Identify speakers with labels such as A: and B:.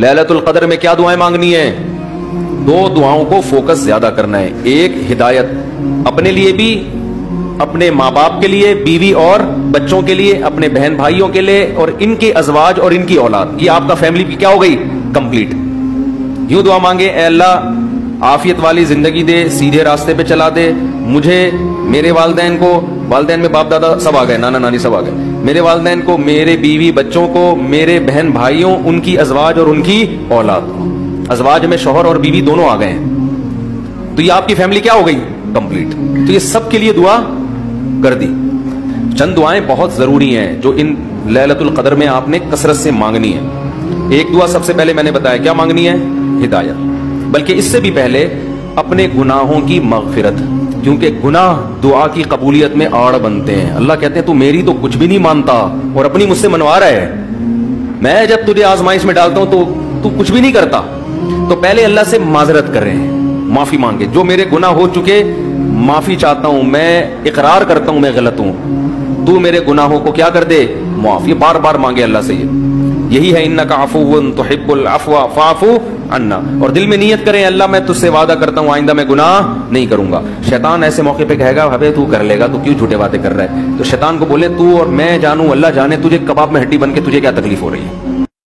A: लैलतुल कदर में क्या दुआएँ मांगनी है? दो दुआओं को फोकस ज़्यादा करना है। एक, हिदायत अपने लिए भी, अपने माँ बाप के लिए, बीवी और बच्चों के लिए, अपने बहन भाइयों के लिए और इनके अजवाज और इनकी औलाद। ये आपका फैमिली की क्या हो गई? कंप्लीट। यूँ दुआ मांगे अल्लाह, आफियत वाली ज़िंदगी दे, सीधे रास्ते पे चला दे। मुझे, मेरे वालदेन को वालदेन में बाप दादा सब आ गए नाना नानी सब आ गए। मेरे वालदेन को, मेरे बीवी बच्चों को, मेरे बहन भाइयों, उनकी अजवाज और उनकी औलाद। अजवाज में शोहर और बीवी दोनों आ गए। हैं तो ये आपकी फैमिली क्या हो गई? कंप्लीट। तो ये सब के लिए दुआ कर दी। चंद दुआएँ बहुत ज़रूरी हैं, जो इन लैलतुल कदर में आपने कसरत से मांगनी है। एक दुआ सबसे पहले मैंने बताया, क्या मांगनी है? हिदायत। बल्कि इससे भी पहले, अपने गुनाहों की मगफिरत। क्योंकि गुनाह दुआ की कबूलियत में आड़ बनते हैं। अल्लाह कहते हैं, तू मेरी तो कुछ भी नहीं मानता और अपनी मुझसे मनवा रहा है। मैं जब तुझे आजमाइश में डालता हूँ तो तू कुछ भी नहीं करता। तो पहले अल्लाह से माजरत कर रहे हैं, माफ़ी मांगे जो मेरे गुना हो चुके, माफ़ी चाहता हूँ, मैं इकरार करता हूँ, मैं गलत हूँ। तू मेरे गुनाहों को क्या कर दे? मुआफी बार बार मांगे अल्लाह से यही है इन्ना का अफून तो हिब्बुल अफवा, फाफू अन्ना। और दिल में नीयत करें, अल्लाह, मैं तुझसे वादा करता हूँ, आइंदा मैं गुनाह नहीं करूँगा। शैतान ऐसे मौके पे कहेगा, हबे, तू कर लेगा, तू क्यों झूठे बातें कर रहा है? तो शैतान को बोले, तू और मैं जानू, अल्लाह जाने, तुझे कबाब में हड्डी बन के तुझे क्या तकलीफ़ हो रही है?